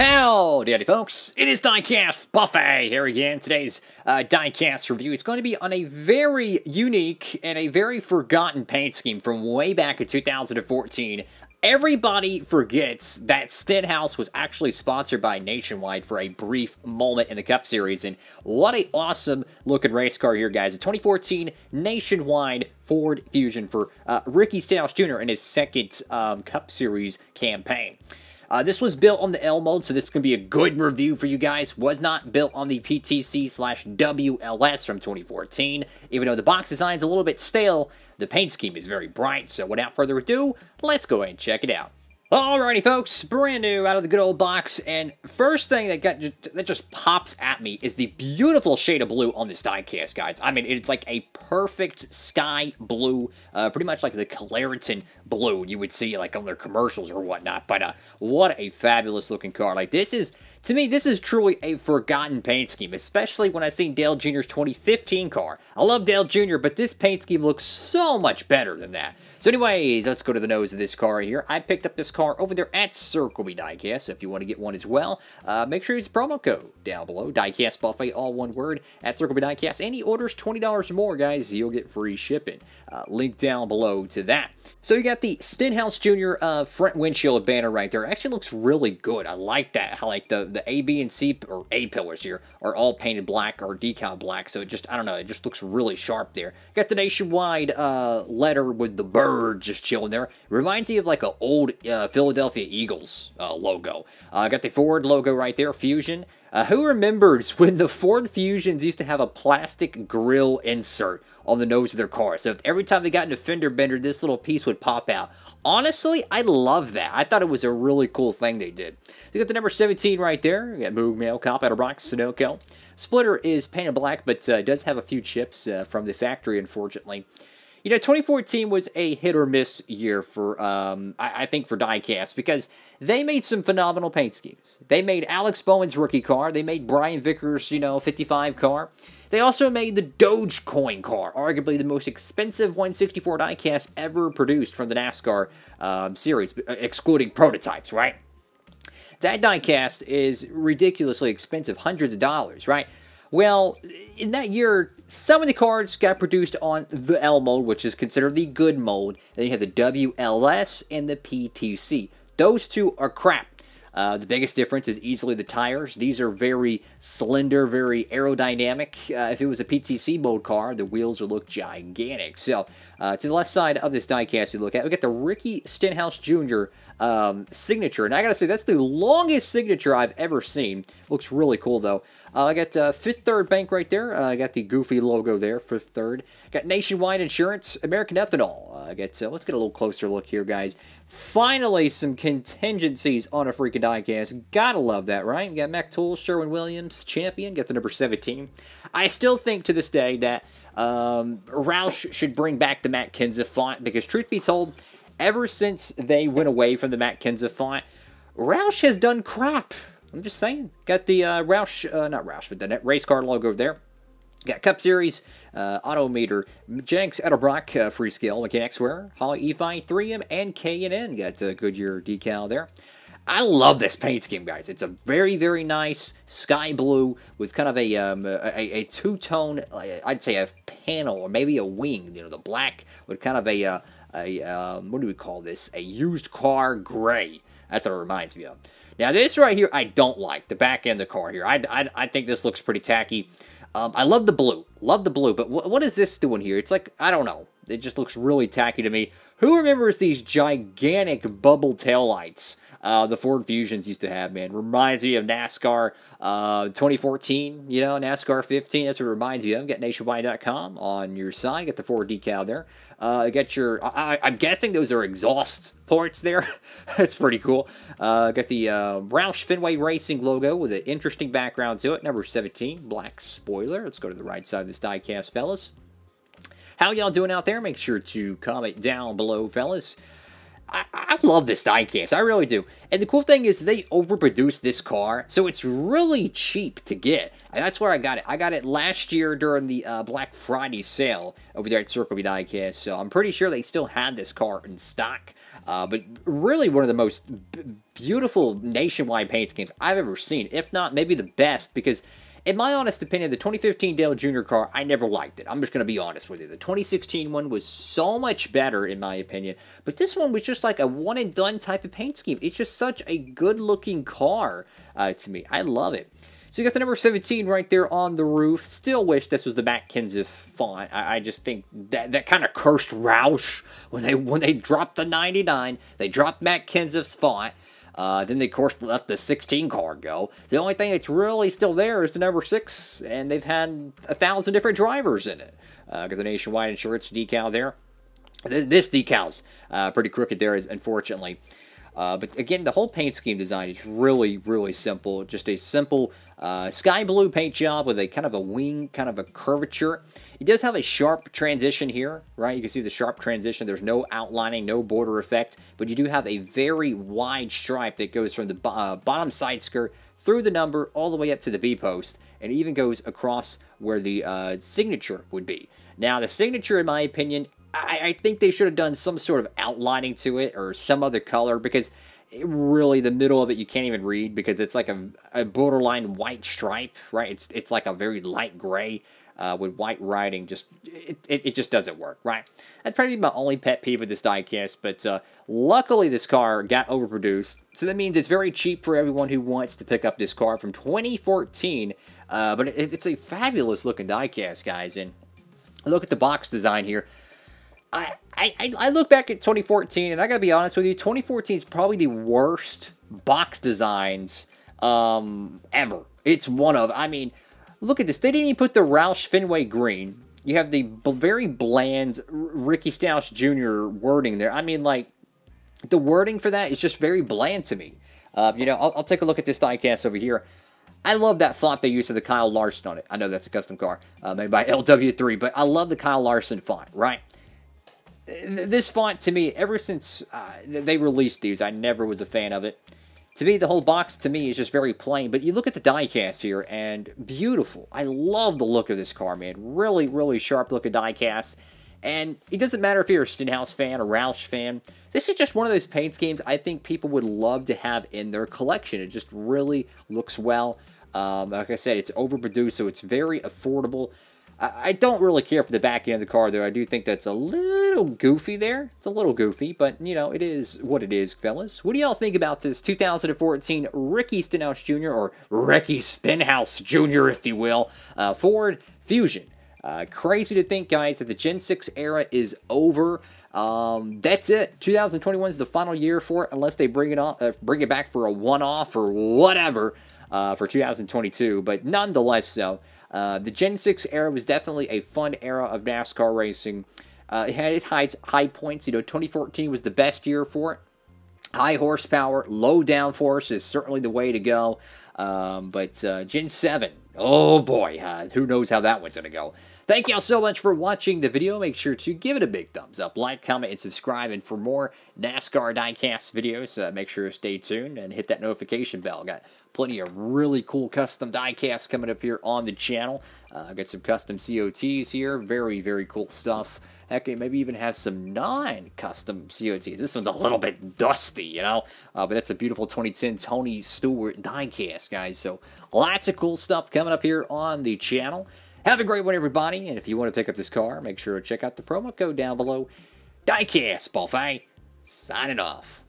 Howdy, howdy, folks. It is Diecast Buffet here again. Today's uh, Diecast review is going to be on a very unique and a very forgotten paint scheme from way back in 2014. Everybody forgets that Stenhouse was actually sponsored by Nationwide for a brief moment in the Cup Series, and what a awesome looking race car here, guys. A 2014 Nationwide Ford Fusion for uh, Ricky Stenhouse Jr. in his second um, Cup Series campaign. Uh, this was built on the L mode, so this can be a good review for you guys. Was not built on the PTC slash WLS from 2014. Even though the box design is a little bit stale, the paint scheme is very bright. So without further ado, let's go ahead and check it out. Alrighty, folks, brand new out of the good old box, and first thing that got that just pops at me is the beautiful shade of blue on this diecast, guys. I mean, it's like a perfect sky blue, uh, pretty much like the Claritin blue you would see like on their commercials or whatnot. But uh, what a fabulous looking car! Like this is to me, this is truly a forgotten paint scheme, especially when I seen Dale Jr.'s 2015 car. I love Dale Jr., but this paint scheme looks so much better than that. So anyways, let's go to the nose of this car here. I picked up this car over there at Circle B Diecast, so if you want to get one as well, uh, make sure you use promo code down below, Diecast Buffet, all one word, at Circle B Diecast. Any orders $20 or more, guys, you'll get free shipping. Uh, link down below to that. So you got the Stenhouse Jr. Uh, front windshield banner right there. It actually looks really good. I like that. I like the the A, B, and C or A pillars here are all painted black or decal black. So it just I don't know. It just looks really sharp there. Got the nationwide uh, letter with the bird just chilling there. Reminds me of like an old uh, Philadelphia Eagles uh, logo. Uh, got the Ford logo right there. Fusion. Uh, who remembers when the Ford Fusions used to have a plastic grill insert on the nose of their car? So if every time they got in a fender bender, this little piece would pop out. Honestly, I love that. I thought it was a really cool thing they did. They got the number 17 right there. You got Moog Mail Cop out of Bronx, Sunoco. Splitter is painted black, but uh, does have a few chips uh, from the factory, unfortunately. You know, 2014 was a hit or miss year for, um, I, I, think, for Diecast because they made some phenomenal paint schemes. They made Alex Bowman's rookie car. They made Brian Vickers, you know, 55 car. They also made the Dogecoin car, arguably the most expensive 164 diecast ever produced from the NASCAR um, series, uh, excluding prototypes, right? That diecast is ridiculously expensive, hundreds of dollars, right? Well, in that year, some of the cards got produced on the L mode, which is considered the good mode. Then you have the WLS and the PTC. Those two are crap. Uh, the biggest difference is easily the tires. These are very slender, very aerodynamic. Uh, if it was a PTC mode car, the wheels would look gigantic. So, uh, to the left side of this diecast we look at, we got the Ricky Stenhouse Jr. Um, signature. And I gotta say, that's the longest signature I've ever seen. Looks really cool, though. Uh, I got uh, Fifth Third Bank right there. Uh, I got the goofy logo there, Fifth Third. Got Nationwide Insurance, American Ethanol. Got, uh, let's get a little closer look here, guys. Finally, some contingencies on a freaking diecast. Gotta love that, right? We got Mac Tool, Sherwin Williams, Champion. Got the number 17. I still think to this day that um, Roush should bring back the Matt Kenseth font because, truth be told, ever since they went away from the Matt Kenseth font, Roush has done crap. I'm just saying. Got the uh, Roush, uh, not Roush, but the race car logo there. Got Cup Series, uh, Autometer, Jenks, Edelbrock, uh, Freescale, Mechanix Wear, Holley E-Fi, 3M, and K&N. Got a Goodyear decal there. I love this paint scheme, guys. It's a very, very nice sky blue with kind of a um, a, a two-tone, I'd say a panel or maybe a wing. You know, the black with kind of a, uh, a um, what do we call this? A used car gray. That's what it reminds me of. Now, this right here, I don't like. The back end of the car here. I, I, I think this looks pretty tacky. Um, I love the blue. Love the blue. But what is this doing here? It's like, I don't know. It just looks really tacky to me. Who remembers these gigantic bubble taillights? Uh, the Ford Fusions used to have, man. Reminds me of NASCAR uh, 2014, you know, NASCAR 15. That's what it reminds me of. Get nationwide.com on your side. Get the Ford decal there. Uh, get your, I, am guessing those are exhaust ports there. That's pretty cool. Uh, got the uh, Roush Fenway Racing logo with an interesting background to it. Number 17, black spoiler. Let's go to the right side of this diecast, fellas. How y'all doing out there? Make sure to comment down below, fellas. I, I love this diecast. I really do. And the cool thing is they overproduced this car, so it's really cheap to get. And that's where I got it. I got it last year during the uh, Black Friday sale over there at Circle B Diecast, so I'm pretty sure they still had this car in stock. Uh, but really one of the most beautiful nationwide paint schemes I've ever seen, if not maybe the best, because in my honest opinion, the 2015 Dale Jr. car, I never liked it. I'm just going to be honest with you. The 2016 one was so much better, in my opinion. But this one was just like a one and done type of paint scheme. It's just such a good looking car uh, to me. I love it. So you got the number 17 right there on the roof. Still wish this was the Matt Kenseth font. I, I just think that that kind of cursed Roush when they when they dropped the 99. They dropped Matt Kenseth's font. Uh, then they, of course, let the 16 card go. The only thing that's really still there is the number 6, and they've had a thousand different drivers in it. Uh, got the Nationwide Insurance decal there. This, this decal's uh, pretty crooked there, is unfortunately. Uh, but again, the whole paint scheme design is really, really simple. Just a simple uh, sky blue paint job with a kind of a wing, kind of a curvature. It does have a sharp transition here, right? You can see the sharp transition. There's no outlining, no border effect, but you do have a very wide stripe that goes from the uh, bottom side skirt through the number all the way up to the B-post, and even goes across where the uh, signature would be. Now, the signature, in my opinion, I, I think they should have done some sort of outlining to it or some other color because really the middle of it you can't even read because it's like a, a borderline white stripe, right? It's it's like a very light gray uh, with white writing. Just it, it, it, just doesn't work, right? That'd probably be my only pet peeve with this diecast, but uh, luckily this car got overproduced, so that means it's very cheap for everyone who wants to pick up this car from 2014. Uh, but it, it's a fabulous looking diecast, guys, and look at the box design here. I, I, I look back at 2014, and I gotta be honest with you, 2014 is probably the worst box designs um, ever. It's one of, I mean, look at this. They didn't even put the Roush Fenway green. You have the very bland Ricky Stenhouse Jr. wording there. I mean, like, the wording for that is just very bland to me. Uh, you know, I'll, I'll, take a look at this diecast over here. I love that font they use of the Kyle Larson on it. I know that's a custom car uh, made by LW3, but I love the Kyle Larson font, right? This font to me, ever since uh, they released these, I never was a fan of it. To me, the whole box to me is just very plain. But you look at the diecast here, and beautiful. I love the look of this car, man. Really, really sharp look of diecast. And it doesn't matter if you're a Stenhouse fan, a Roush fan. This is just one of those paint schemes I think people would love to have in their collection. It just really looks well. Um, like I said, it's overproduced, so it's very affordable. I don't really care for the back end of the car, though. I do think that's a little goofy there. It's a little goofy, but, you know, it is what it is, fellas. What do y'all think about this 2014 Ricky Stenhouse Jr., or Ricky Spinhouse Jr., if you will, uh, Ford Fusion? Uh, crazy to think, guys, that the Gen 6 era is over. Um, that's it. 2021 is the final year for it, unless they bring it on, uh, bring it back for a one-off or whatever uh, for 2022. But nonetheless, so uh, the Gen 6 era was definitely a fun era of NASCAR racing. Uh, it had its high, high points. You know, 2014 was the best year for it. High horsepower, low downforce is certainly the way to go. Um, but uh, Gen 7, oh boy, uh, who knows how that one's going to go. Thank y'all so much for watching the video. Make sure to give it a big thumbs up, like, comment, and subscribe. And for more NASCAR diecast videos, uh, make sure to stay tuned and hit that notification bell. Got plenty of really cool custom diecasts coming up here on the channel. Uh, got some custom COTs here. Very, very cool stuff. Heck, maybe even have some non-custom COTs. This one's a little bit dusty, you know? Uh, but it's a beautiful 2010 Tony Stewart diecast, guys. So lots of cool stuff coming up here on the channel. Have a great one, everybody. And if you want to pick up this car, make sure to check out the promo code down below. Diecast Buffet, signing off.